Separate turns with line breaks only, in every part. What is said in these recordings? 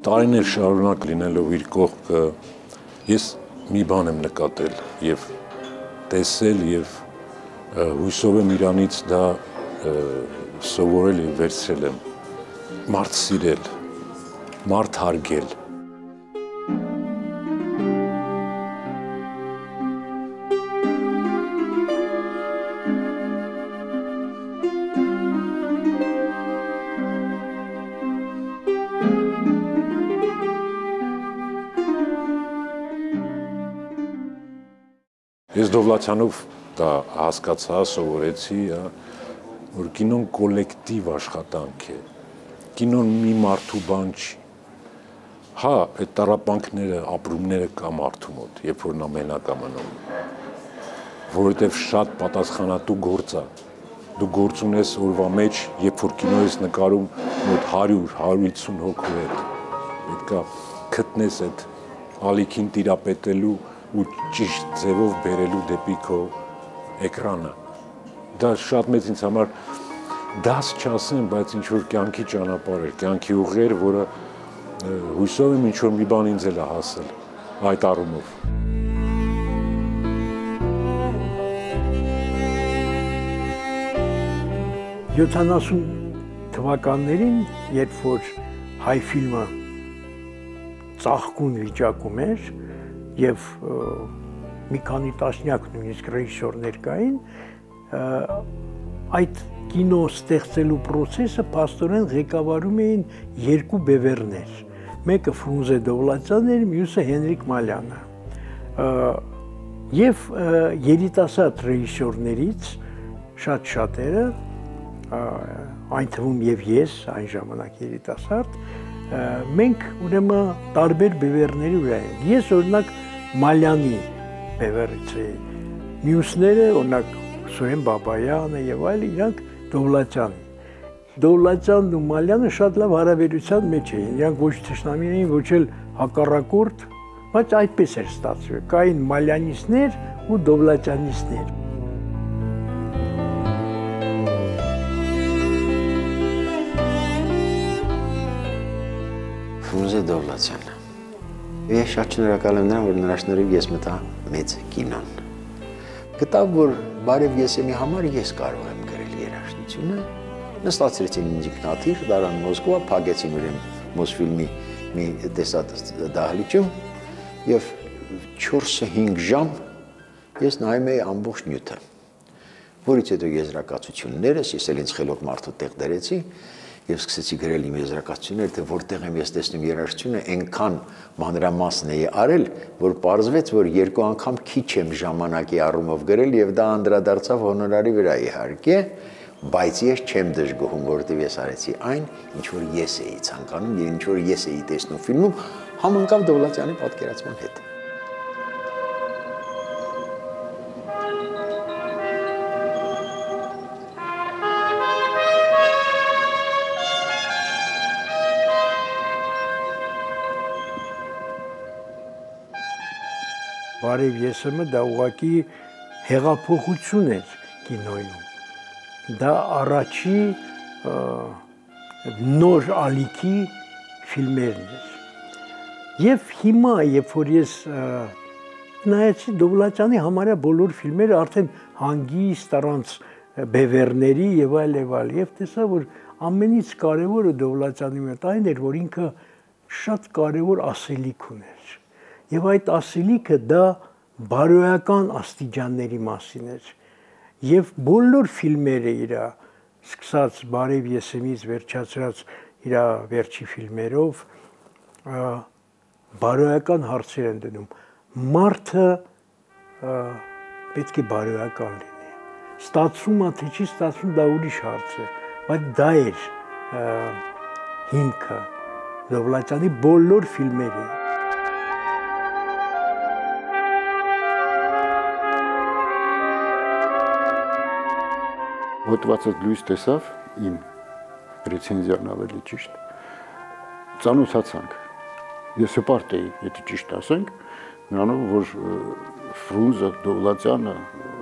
տարիներ շարունակ լինելով իր կողքը ես մի բան եմ նկատել եւ տեսել եւ հույսով եմ իրանից դա սովորել եւ վերցրել եմ. Մարդ սիրել մարդ հարգել Ես Դովլաթյանով դա հասկացա, սովորեցի, որ կինոն կոլեկտիվ աշխատանք է։ Կինոն մի մարդու բան չի։ Հա, այդ տարապանքները, ապրումները կա մարդու մոտ, երբ որ նա մենակ է մնում։ Որովհետև շատ պատասխանատու գործ է։ Դու գործ ունես օրվա մեջ, երբ որ կինո ես նկարում մոտ 100-150 հոգու հետ։ Պետքա գտնես այդ ալիքին տիրապետելու ու ճիշտ ձևով բերելու դեպի քո էկրանը։ Դա շատ մեծ ինձ համար դաս չասեմ, բայց ինչ որ կյանքի ճանապարհ էր, կյանքի ուղեր, որը հույսով եմ ինչ որ մի բան ինձ էլ է հասել այդ առումով։
Յոթանասուն թվականներին, երբ որ հայ ֆիլմը ծաղկուն վիճակում էր, եւ մի քանի տասնյակ նույնիսկ ռեժիսորներ կային, այդ կինո ստեղծելու process-ը աստորեն ղեկավարում էին երկու բևերներ։ Մեկը Ֆրունզե Դովլատյանն էր, մյուսը Հենրիկ Մալյանը։ Եվ երիտասարդ ռեժիսորներից շատ շատերը այն թվում եւ ես այն ժամանակ երիտասարդ մենք ուրեմն տարբեր բևերների վրա ենք։ Ես օրինակ Մալյանի բևերից էի։ Մյուսները, օրինակ Սուրեն Բաբայանը եւ այլ իրանք Դովլատյան։ Դովլատյանն ու Մալյանը շատ լավ հարաբերության մեջ էին։ Իրանք ոչ թշնամի էին, ոչ էլ հակառակորդ, բայց այդպես էր ստացվել։ Կային Մալյանիստներ ու Դովլատյանիստներ։
Ֆրունզե Դովլատյանը Ես շատ շնորհակալ եմ նրան, որ նրա շնորհիվ ես մտա մեծ կինոն։ Գտավ, որ բարև եսեմի համար ես կարող եմ գրել երաժշտությունը։ Նստացրեցին ինձ ինքնաթիռ, դարան Մոսկվա, փակեցին ուրեմն Մոսֆիլմի մի տեսատ դահլիճում եւ 4-5 ժամ ես նայում էի ամբողջ նյութը։ Որից հետո եզրակացություններս, ես էլ ինձ խելոք մարդու տեղ դրեցի, եւ սկսեցի գրել իմ եզրակացությունները, թե որտեղ եմ ես տեսնում երաժշտությունը, այնքան մանրամասն էի արել, որ պարզվեց, որ երկու անգամ քիչ եմ ժամանակի առումով գրել եւ դա անդրադարձավ հոնորարի վրա իհարկե, բայց ես չեմ դժգոհում, որովհետեւ ես արեցի այն, ինչ որ ես էի ցանկանում եւ ինչ որ ես էի տեսնում ֆիլմում, համընկավ Դովլատյանի պատկերացման հետ։
Բարև եսեմը դա ուղակի հեղափոխություն էր կինոյում։ Դա առաջի նոր ալիքի ֆիլմերն էր։ Եվ հիմա, երբ որ ես նայեցի Դովլատյանի համարյա բոլոր ֆիլմերը արդեն հանգիստ առանց բևերների եւ այլ եւ այլ եւ տեսա որ ամենից կարևորը Դովլատյանի մոտ այն էր որ ինքը շատ կարևոր ասելիք ուներ Եվ այդ ասելիքը դա բարոյական աստիճանների մասին էր։ Եվ բոլոր ֆիլմերը իր սկսած Բարև Եսեմից վերջացրած իր վերջի ֆիլմերով բարոյական հարցեր են դնում։ Մարդը պետք է բարոյական լինի։ Ստացվում է թե չի ստացվում դա ուրիշ հարց է, բայց դա էր հիմքը Դովլատյանի բոլոր ֆիլմերը
հոտվածս լույս տեսավ իմ ռեցենզիան ավելի ճիշտ. Ծանոթացանք ես հպարտ էի եթե ճիշտ ասենք նրանով որ ֆրունզը դովլացյանը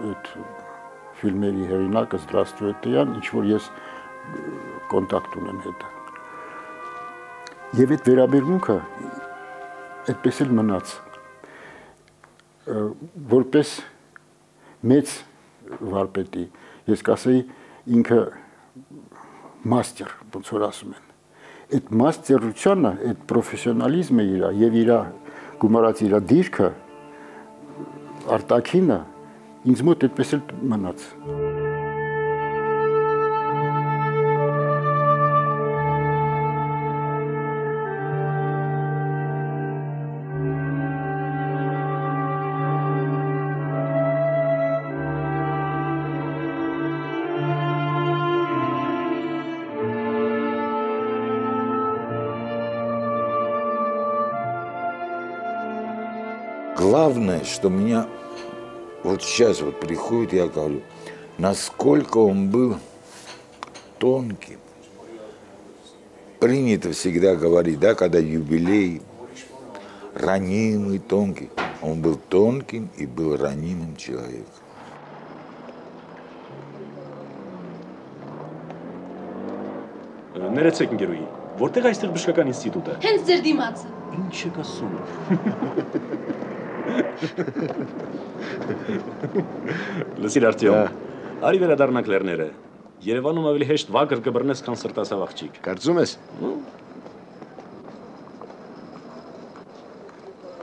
այդ ֆիլմերի հերինակը Զդրաստվետյան ինչ որ ես կոնտակտ ունեմ հետը եւ այդ վերաբերմունքը այդպես էլ մնաց որպես մեծ վարպետի ես կասեի ինքը մաստեր ոնց որ ասում են այդ մաստերությունը այդ պրոֆեսիոնալիզմը իր եւ իր գումարած իր դիրքը արտակինը ինձ մոտ այդպես էլ մնաց
главное, что меня вот сейчас вот приходит, я говорю, насколько он был тонким. Принято всегда говорить, да, когда юбилей, ранимый, тонкий. Он был тонким и был ранимым человеком.
Ներեցեք ընկերուի, որտեղ այստեղ բժշկական ինստիտուտը։
Հենց ձեր դիմացը։
Ինչ եք ասում։ Լսիր Արտյոմ, արի վերադառնանք լեռները։ Երևանում ավելի հեշտ վագր կբռնես, քան սրտասավ աղջիկ։
Կարծում ես։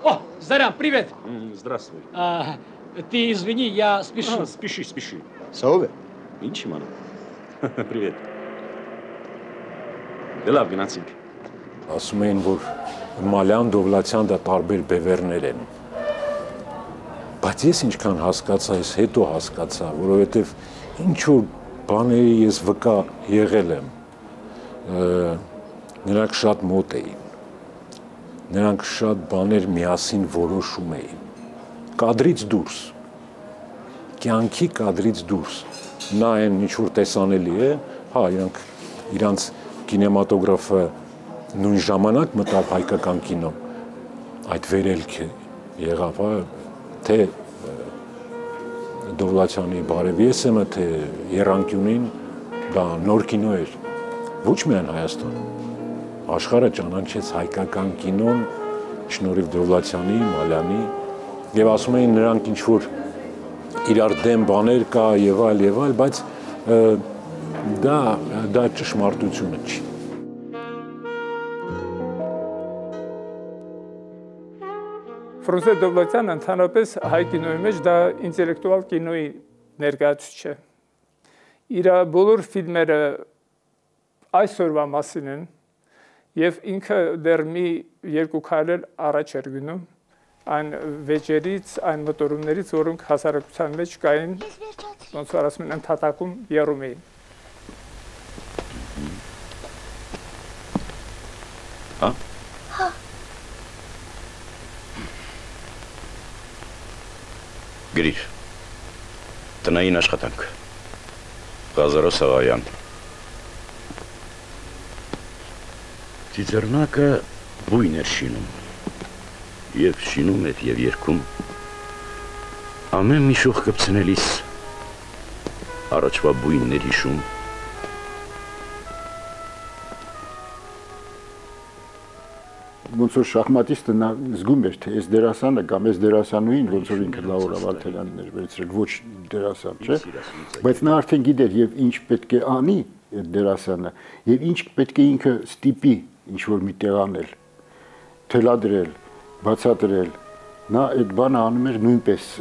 О, Зарян, привет!
Մ, Здравствуй։
А, ты извини, я спешу.
А, Спеши, спеши։
Սա ով է։
Ինչ իմանում։ Привет։ Դե լավ գնացինք։
ասում էին, որ Մալյան Դովլաթյան դա տարբեր բևերներ են։ Բայց ես ինչքան հասկացա, ես հետո հասկացա, որովհետև ինչ որ բաների ես վկա եղել եմ։ Նրանք շատ մոտ էին։ Նրանք շատ բաներ միասին որոշում էին։ Կադրից դուրս։ Կյանքի կադրից դուրս։ Նա այն ինչ որ տեսանելի է, հա, իրանք իրանց կինեմատոգրաֆը նույն ժամանակ մտավ հայկական կինո այդ վերելքը եղավ հա թե Դովլաթյանի բարևիեսը թե Երանկյունին դա նոր կինո էր ոչ միայն Հայաստանում աշխարհը ճանաչեց հայկական կինոն շնորհիվ Դովլաթյանի, Մալյանի եւ ասում էին նրանք ինչ որ իրար դեմ բաներ կա եւ այլ եւ այլ, բայց դա դա ճշմարտությունը չի։
Ֆրունզե Դովլաթյանը ընդհանրապես հայ կինոյի մեջ դա ինտելեկտուալ կինոյի ներկայացուցիչ է։ Իր բոլոր ֆիլմերը այսօրվա մասին են եւ ինքը դեռ մի երկու քայլել առաջ էր գնում այն վեճերից, այն մոտորումներից, որոնք հասարակության մեջ կային, ոնց որ ասում են, ընդհատակում երում էին։
Գրիր։ Տնային աշխատանք։ Ղազարո Սաղայան։ Ծիծեռնակը բույն էր շինում։ Եվ շինում էր եւ երկում։ Ամեն մի շուխ կպցնելիս առաջվա բույններ հիշում։
ոնց որ շախմատիստը նա զգում էր թե այս դերասանը կամ այս դերասանուին ոնց որ ինքը Լաուրա Վարդանյանն էր վերցրել ոչ դերասան չէ բայց նա արդեն գիտեր եւ ինչ պետք է անի այդ դերասանը եւ ինչ պետք է ինքը ստիպի ինչ որ մի տեղ անել թելադրել բացատրել նա այդ բանը անում էր նույնպես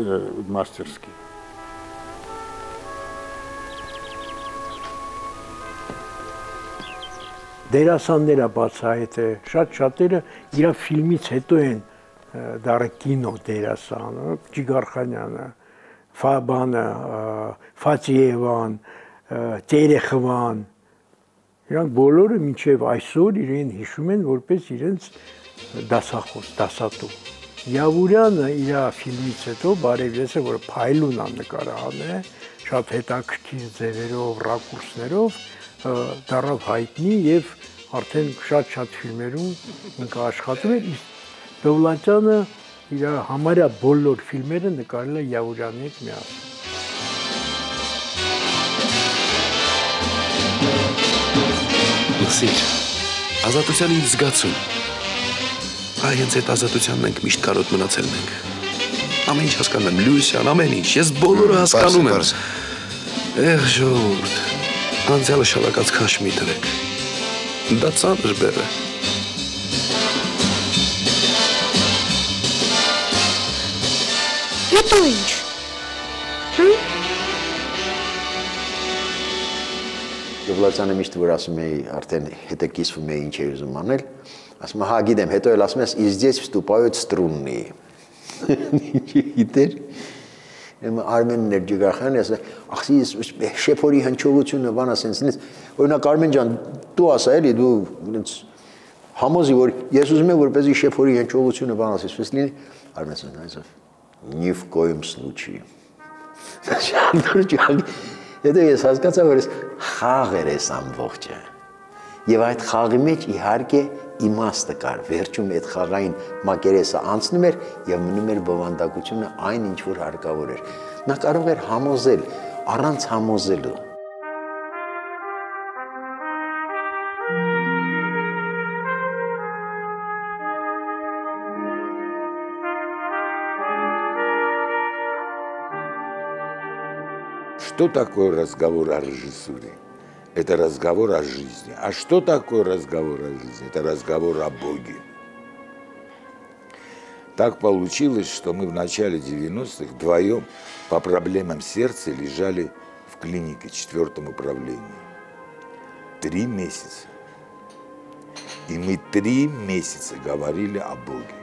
մաստերսկի
դերասանները բացահայտ է շատ շատերը իր ֆիլմից հետո են դարը կինո դերասանը Ջիգարխանյանը Ֆաբանը Ֆաթիևան Տերեխվան իրանք բոլորը մինչև այսօր իրեն հիշում են որպես իրենց դասախոս դասատու Յավուրյանը իր ֆիլմից հետո բարևեսը որ փայլուն նկարահան է շատ հետաքրքիր ձևերով ռակուրսներով դարավ հայտնի եւ արդեն շատ-շատ ֆիլմերում ինքը աշխատում էր իսկ Դովլատյանը իր համարյա բոլոր ֆիլմերը նկարել է Յավուրյանի հետ միասին
Լսիր։
Ազատության իր զգացում։ Այ հենց այդ ազատության մենք միշտ կարոտ մնացել ենք։ Ամեն ինչ հասկանում եմ, Լյուիսյան, ամեն ինչ։ Ես բոլորը հասկանում եմ։ Եղ ժողովուրդ, անցյալը շալակած քաշ մի դրեք։ Դա ծանր բեռ է։
Հետո ինչ։ Հմ։
Դովլացյանը միշտ որ ասում էի, արդեն հետը կիսվում էի ինչ էր ուզում անել, ասում եմ, հա գիտեմ, հետո էլ ասում ես, из здесь вступают струнные։ Ինչի գիտեր։ Եմ Արմենն էր ջգախան, ասում, ախսի շեփորի հնչողությունը բանա sense-նից։ Օրինակ Արմեն ջան, դու ասա էլի, դու ինձ համոզի որ ես ուզում եմ որպեսզի շեփորի հնչողությունը բան ասես, պես լինի Արմենը նայեցավ ни в коем случае։ Շանդուր Հետո ես հասկացա, որ ես խաղ էր ես ամբողջը։ Եվ այդ խաղի մեջ իհարկե իմաստը կար։ Վերջում այդ խաղային մակերեսը անցնում էր եւ մնում էր բովանդակությունը այն ինչ որ հարկավոր էր։ Նա կարող էր համոզել առանց համոզելու։
Что такое разговор о режиссуре? Это разговор о жизни. А что такое разговор о жизни? Это разговор о Боге. Так получилось, что мы в начале 90-х вдвоем по проблемам сердца лежали в клинике четвертом управлении. Три месяца. И мы три месяца говорили о Боге.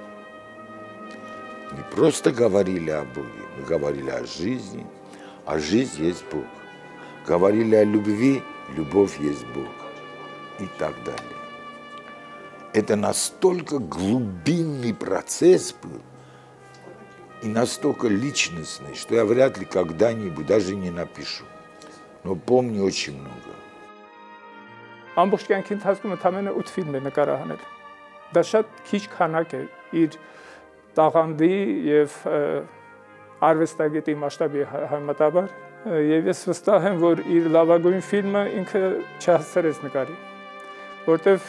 Не просто говорили о Боге, мы говорили о жизни – а жизнь есть Бог. Говорили о любви, любовь есть Бог. И так далее. Это настолько глубинный процесс был, и настолько личностный, что я вряд ли когда-нибудь даже не напишу. Но помню очень много.
Ամբողջ կյանքի ընթացքում ընդամենը 8 ֆիլմ է նկարահանել։ Դա շատ քիչ քանակ է իր տաղանդի եւ արվեստագետի մասշտաբի համատաբար եւ ես վստահ եմ, որ իր լավագույն ֆիլմը ինքը չհասցրեց նկարի, որտեվ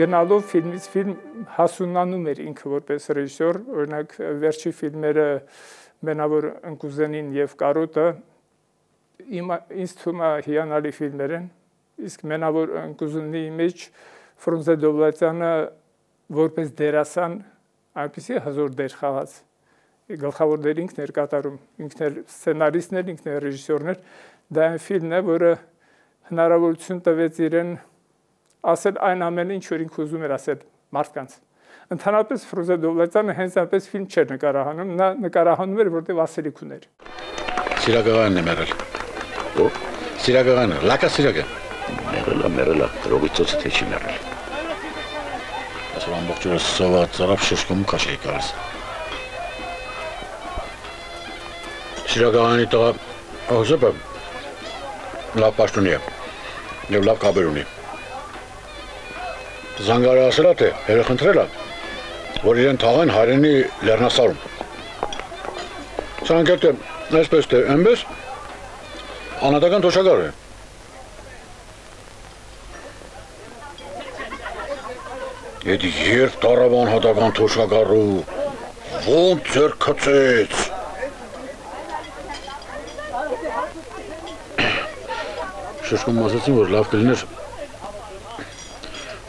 գնալով ֆիլմից ֆիլմ հասունանում էր ինքը որպես ռեժիսոր, օրինակ վերջի ֆիլմերը մենավոր ընկուզենին եւ կարոտը իմ ինձ թվում է հիանալի ֆիլմեր են, իսկ մենավոր ընկուզենի մեջ Ֆրունզե Դովլատյանը որպես դերասան այնպեսի հզոր դեր խաղաց գլխավոր դեր ինքն էր կատարում, ինքն էր սցենարիստն էր, ինքն էր ռեժիսորն էր։ Դա այն ֆիլմն է, որը հնարավորություն տվեց իրեն ասել այն ամենը, ինչ որ ինքը ուզում էր ասել մարդկանց։ Ընդհանրապես Ֆրուզե Դովլատյանը հենց այնպես ֆիլմ չէր նկարահանում, նա նկարահանում էր, որտեղ ասելիք ուներ։
Սիրագարանն է մերել։ Ո՞վ։ Սիրագարանը, լակա սիրագը։ Մերելա, մերելա, ռոբիցոցը թե չի մերել։ Ասում ամբողջ օրը սոված ծարավ շոշկում քաշեի կարս։ Սիրագարանի տղա Հոսեփը լավ պաշտոնի է եւ լավ կապեր ունի։ Զանգարը ասելա թե երախնդրելա որ իրեն թաղեն հայրենի լեռնասարում։ Սանկերտը այսպես թե այնպես անհատական թոշակար է։ Եդի երբ տարավան հատական թոշակարու ոնց ձեր քծեց շշկում ասացին, որ լավ կլիներ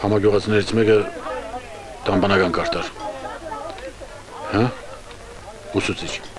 համագյուղացիներից մեկը տամբանական կարտար։ Հա? Ուսուցիչ։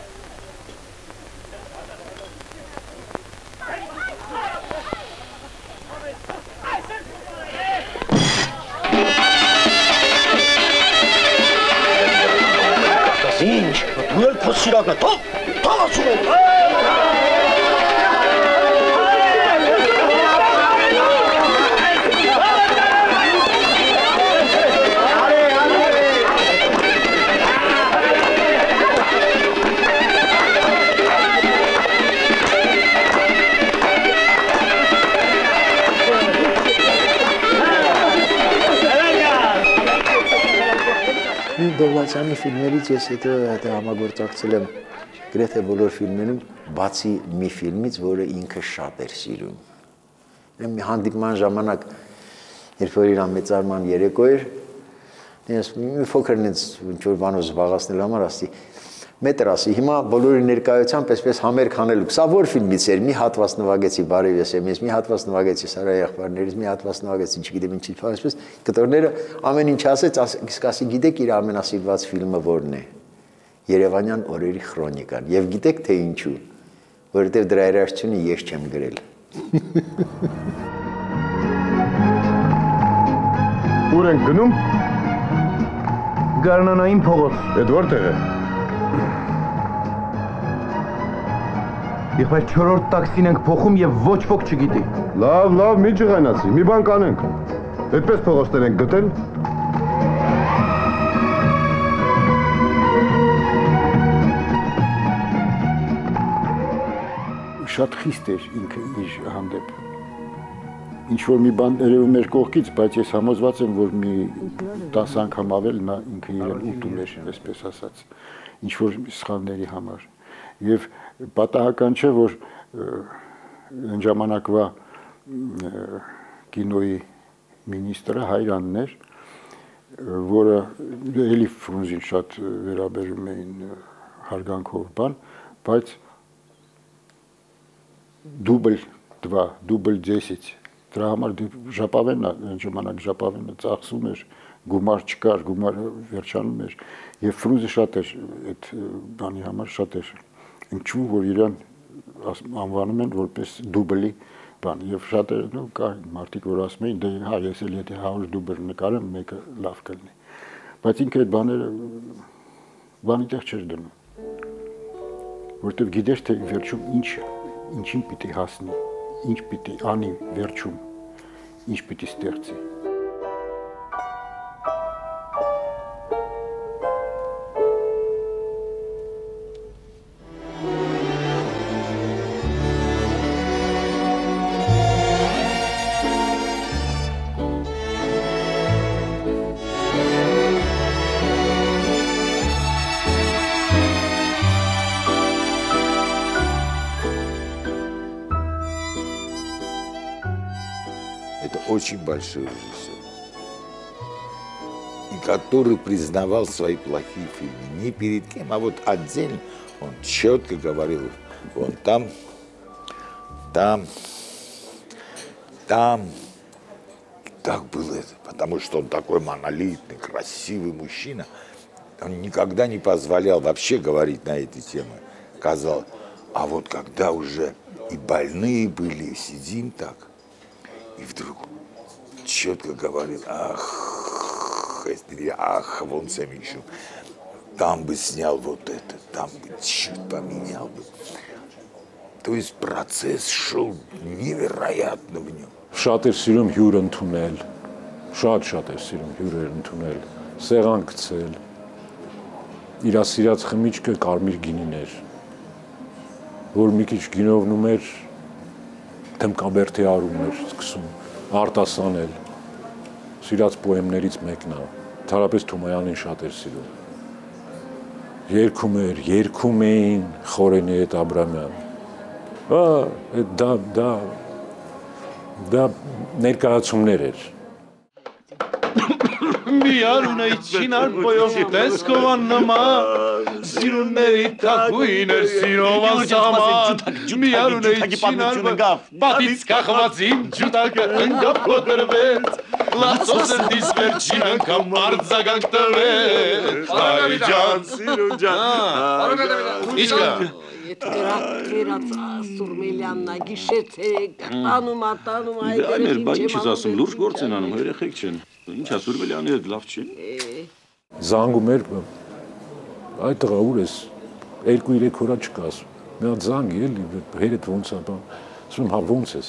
Դովլացյանի ֆիլմերից ես հետո հետո համագործակցել եմ գրեթե բոլոր ֆիլմերում, բացի մի ֆիլմից, որը ինքը շատ էր սիրում։ Եմ հանդիպման ժամանակ Երբ որ իր մեծարման երեկո էր, ես մի փոքր ինձ ինչ որ բանով զբաղացնել համար ասի մետր ասի հիմա բոլորի ներկայությամբ այսպես համերգ հանելու սա որ ֆիլմից էր մի հատված նվագեցի բարև ես եմ ես մի հատված նվագեցի Սարայի եղբայրներից մի հատված նվագեցի չգիտեմ ինչի այսպես կտորները ամեն ինչ ասեց իսկ ասի գիտեք իր ամենասիրված ֆիլմը որն է Երևանյան օրերի քրոնիկան եւ գիտեք թե ինչու որովհետեւ դրա երաժշտությունը ես չեմ գրել
Ուր են գնում
Գարնանային փողոց։
Այդ որտեղ է։
Եղբայր 4-րդ տաքսին ենք փոխում եւ ոչ ոք չգիտի։
Լավ, լավ, մի ջղանացի, մի բան կանենք։ Այդպես փողոցներ ենք գտել։
Շատ խիստ էր ինքը իր հանդեպ ինչ որ մի բան երևում էր կողքից, բայց ես համոզված եմ, որ մի 10 անգամ ավել նա ինքը իրեն ուտում էր, այսպես ասած, ինչ որ սխալների համար։ Եվ պատահական չէ, որ այն ժամանակվա կինոյի մինիստրը Հայրանն էր, որը էլի Ֆրունզին շատ վերաբերում էին հարգանքով բան, բայց դուբլ 2, դուբլ 10 Դրա համար ժապավենը այն ժամանակ ժապավենը ծախսում էր, գումար չկար, գումարը վերջանում էր եւ Ֆրուզը շատ էր այդ բանի համար շատ էր ինչու որ իրան անվանում են որպես դուբլի բան եւ շատ էր նո կա մարդիկ որ ասում էին դե հա ես էլ եթե 100 դուբլ նկարեմ մեկը լավ կլինի բայց ինքը այդ բաները բանի տեղ չէր դնում որտեվ գիտեր թե վերջում ինչ ինչին պիտի հասնի ինչ պիտի անի վերջում ինչ պիտի ստեղծի
очень большой режиссер, и который признавал свои плохие фильмы. Не перед кем, а вот отдельно он четко говорил, вон там, там, там. Так было это, потому что он такой монолитный, красивый мужчина. Он никогда не позволял вообще говорить на эти темы. Казал, а вот когда уже и больные были, сидим так, и вдруг четко говорил, ах, если ах, вон Семичу, там бы снял вот это, там бы чуть поменял бы. То есть процесс шел невероятно в нем.
Շատ էր սիրում հյուր ընդունել, շատ-շատ էր սիրում հյուրեր ընդունել, սեղան գցել, իր սիրած խմիչքը կարմիր գինին էր, որ մի քիչ գինովնում էր, թմկաբերթի արում էր սկսում արտասանել սիրած պոեմներից մեկն է Թարապես Թումայանին շատ էր սիրում երգում էր երգում էին խորենի հետ Աբրամյան հա դա դա դա ներկայացումներ էր
Միար ունեի չինար բոյով տեսքով աննման Սիրունների թագույն էր սիրով անսահման Միար ունեի չինար պատից կախվածին ջուտակը ընգապ կոտրվեց Լացո սրտիս վերջին անգամ արձագանք տվեց Հայ ջան, սիրուն ջան Ինչ կա
Այդ գրած Սուրմելյանն է գիշեցեք, տանում ատանում
այ դերին։ Դա ներ, բա ինչ ես ասում, լուրջ գործ են անում, երեխեք չեն։ Ինչ է Սուրմելյանի հետ լավ չի։
Զանգում էր այդ տղա ուր ես 2-3 օրա չկաս։ հատ զանգի էլի, հերդ ոնց է, բան։ Ասում հա ոնց ես։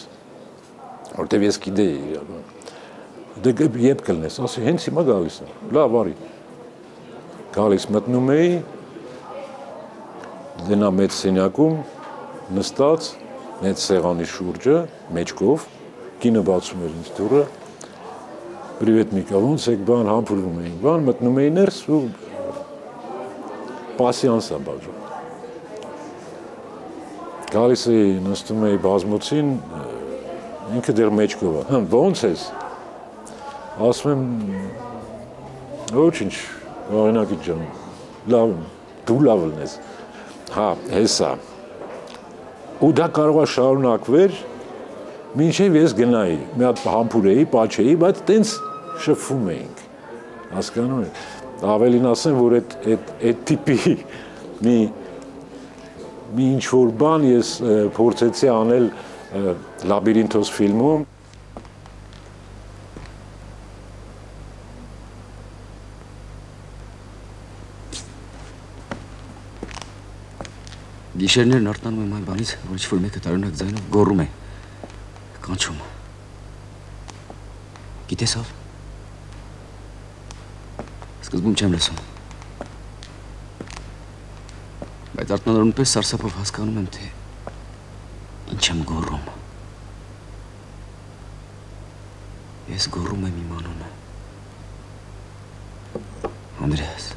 Որտեվ ես գիտեի իրական։ Դե երբ կլնես, ասի հենց հիմա գալիս եմ։ Լավ, արի։ Գալիս մտնում էի, դնա մեծ սենյակում նստած մեծ սեղանի շուրջը մեջքով կինը բացում էր ինձ դուռը Պրիվետ Միկա, ոնց եք բան համբուրվում էին, բան մտնում էին ներս ու պասիանս է բաժում։ Գալիս էի, նստում էի բազմոցին, ինքը դեռ մեջքով է։ Հմ, ոնց ես։ ասում եմ ոչինչ, Վաղենակի ջան, լավ եմ, դու լավ լնես։ Հա, հեսա։ Ու դա կարող է շարունակվեր, մինչև ես գնայի, մի հատ համբուրեի, պաչեի, բայց տենց շփվում էինք։ Հասկանում եք։ Ավելին ասեմ, որ այդ այդ այդ տիպի մի մի ինչ որ բան ես փորձեցի անել լաբիրինթոս ֆիլմում
Գիշերներն արտանում եմ այն բանից, որ ինչ-որ մեկը տարօրինակ ձայնով գոռում է, կանչում։ Գիտես ով։ Սկզբում չեմ լսում։ Բայց արտանորեն պես սարսափով հասկանում եմ, թե ինչ եմ գոռում։ Ես գոռում եմ իմ անունը։ Անդրեաս։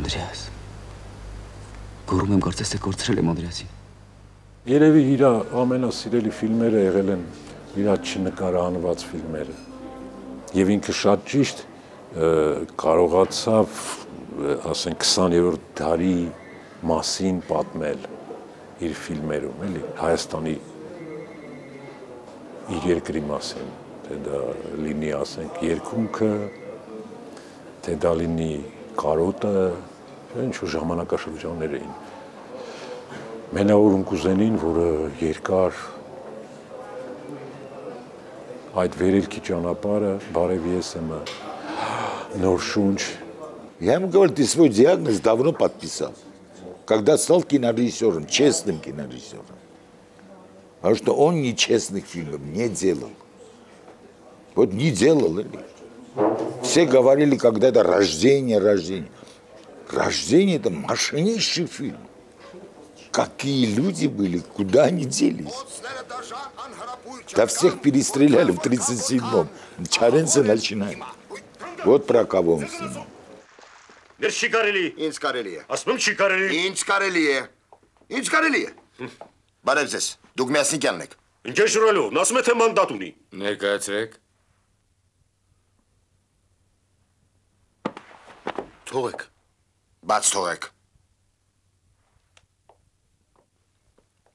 Անդրեաս։ Գոռում եմ կարծես թե կորցրել եմ Անդրեասին։
Երևի իր ամենասիրելի ֆիլմերը եղել են իր չնկարանված ֆիլմերը։ Եվ ինքը շատ ճիշտ կարողացավ, ասենք 20-րդ դարի մասին պատմել իր ֆիլմերում, էլի Հայաստանի իր երկրի մասին, թե դա լինի, ասենք, երկունքը, թե դա լինի կարոտը, ինչ որ ժամանակաշրջաններ էին։ Մենավոր Ունկուզենին, որը երկար այդ վերելքի ճանապարհը բարև ես եմ нор шунч.
Я ему говорю, ты свой диагноз давно подписал, когда стал кинорежиссером, честным кинорежиссером. Потому что он нечестных фильмов не делал. Вот не делал. Или? Все говорили когда-то рождение, рождение. Рождение это мощнейший фильм. Какие люди были, куда они делись? Да всех перестреляли в 37-м. Чаренцы начинает. Вот про кого он снимал.
Մեր չի կարելի։
Ինչ կարելի է։
Ասում եմ չի կարելի։
Ինչ կարելի է։ Ինչ կարելի է։ Բարև ձեզ։ Դուք միասնիկյանն եք։
Ինչ է շուրալու։ Նա ասում է թե մանդատ ունի։
Ներկայացրեք։
Թողեք։ Բաց թողեք։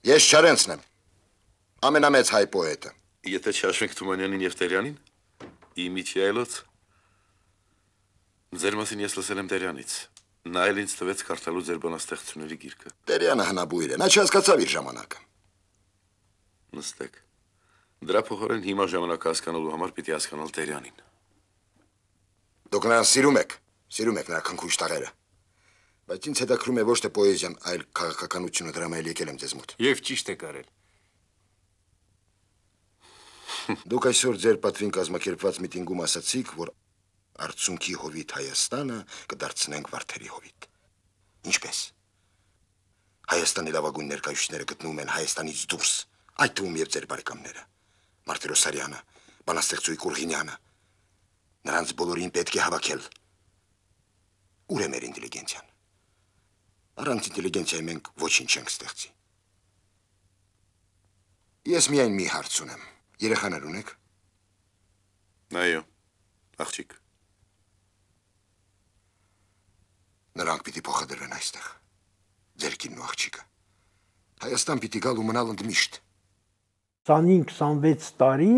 Ես Չարենցն եմ։ Ամենամեծ հայ պոետը։
Եթե չհաշվենք Թումանյանին եւ Տերյանին, իմիջիայլոց Ձեր մասին ես լսել եմ Տերյանից։ Նա էլ ինձ տվեց կարդալու ձեր բանաստեղծությունների գիրքը։
Տերյանը հնաբույր է։ Նա չհասկացավ իր ժամանակը։
Նստեք։ Դրա փոխարեն հիմա ժամանակը հասկանալու համար պիտի հասկանալ Տերյանին։
Դուք նրան սիրում եք։ Սիրում եք նրա քնքուշ տաղերը։ Բայց ինձ հետաքրում է ոչ թե պոեզիան, այլ քաղաքականությունը դրամայել եկել եմ ձեզ մոտ։
Եվ ճիշտ եք արել։
Դուք այսօր ձեր պատվին կազմակերպված միտինգում ասացիք, որ Արցունքի հովիտ Հայաստանը կդարձնենք Վարդերի հովիտ։ Ինչպես։ Հայաստանի լավագույն ներկայացուցիչները գտնվում են Հայաստանից դուրս, այդ թվում եւ ձեր բարեկամները։ Մարտիրոսարյանը, Բանաստեղծուի Կուրղինյանը։ Նրանց բոլորին պետք է հավաքել։ Ուր է մեր ինտելիգենցիան։ Առանց ինտելիգենցիայի մենք ոչինչ չենք ստեղծի։ Ես միայն մի հարց ունեմ։ Երեխաներ ունեք։
Այո, աղջիկ։
Նրանք պիտի փոխադրվեն այստեղ։ Ձեր կինն ու աղջիկը։ Հայաստան պիտի գալ ու մնալ ընդմիշտ։
25-26 տարի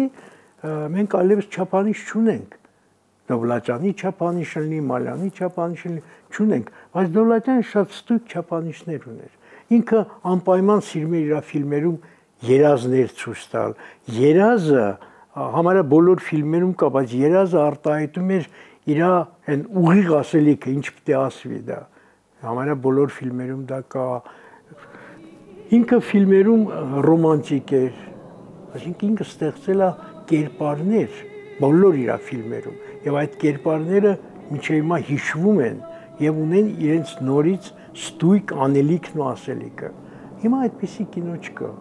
մենք այլևս չափանիշ չունենք։ Դովլաճանի չափանիշ լինի, Մալյանի չափանիշ լինի, չունենք, բայց Դովլաճանը շատ ստույգ չափանիշներ ուներ։ Ինքը անպայման սիրում էր իր ֆիլմերում երազներ ցույց տալ։ Երազը համարյա բոլոր ֆիլմերում կա, բայց երազը արտահայտում էր իր այն ուղիղ ասելիքը, ինչ պետք է ասվի դա։ Համարյա բոլոր ֆիլմերում դա կա։ Ինքը ֆիլմերում ռոմանտիկ էր, այսինքն ինքը ստեղծել է կերպարներ բոլոր իր ֆիլմերում եւ այդ կերպարները միջև հիմա հիշվում են եւ ունեն իրենց նորից ստույգ անելիքն ու ասելիքը։ Հիմա այդպիսի կինո չկա։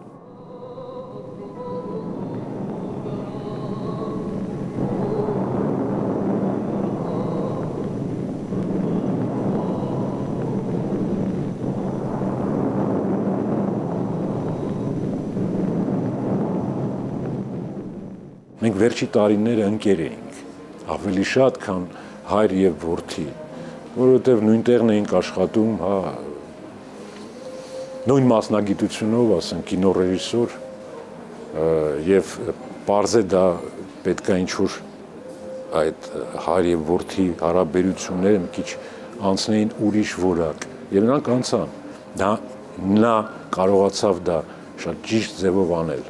Մենք վերջի տարիները ընկեր էինք, ավելի շատ, քան հայր եւ որդի, որովհետեւ նույն տեղն էինք աշխատում, հա, նույն մասնագիտությունով, ասենք, կինոռեժիսոր եւ parze դա պետքա ինչ որ այդ հայր եւ որդի հարաբերությունները մի քիչ անցնեին ուրիշ որակ եւ նրանք անցան դա նա կարողացավ դա շատ ճիշտ ձևով անել